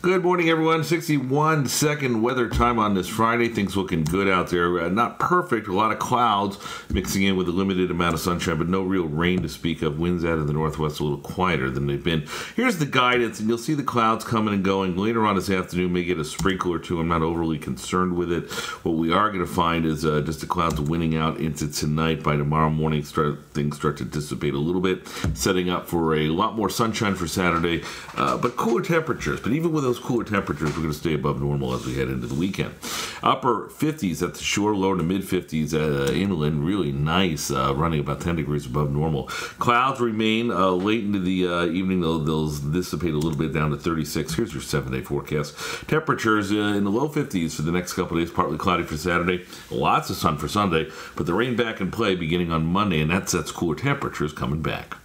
Good morning, everyone. 61 second weather time on this Friday. Things looking good out there. Uh, not perfect. A lot of clouds mixing in with a limited amount of sunshine, but no real rain to speak of. Winds out of the northwest a little quieter than they've been. Here's the guidance, and you'll see the clouds coming and going. Later on this afternoon, may get a sprinkle or two. I'm not overly concerned with it. What we are going to find is uh, just the clouds winning out into tonight. By tomorrow morning, start, things start to dissipate a little bit, setting up for a lot more sunshine for Saturday, uh, but cooler temperatures. But even with those cooler temperatures, we're going to stay above normal as we head into the weekend. Upper 50s at the shore, lower to mid 50s uh, inland, really nice, uh, running about 10 degrees above normal. Clouds remain uh, late into the uh, evening, they'll, they'll dissipate a little bit down to 36. Here's your seven day forecast. Temperatures uh, in the low 50s for the next couple days, partly cloudy for Saturday, lots of sun for Sunday, but the rain back in play beginning on Monday, and that sets cooler temperatures coming back.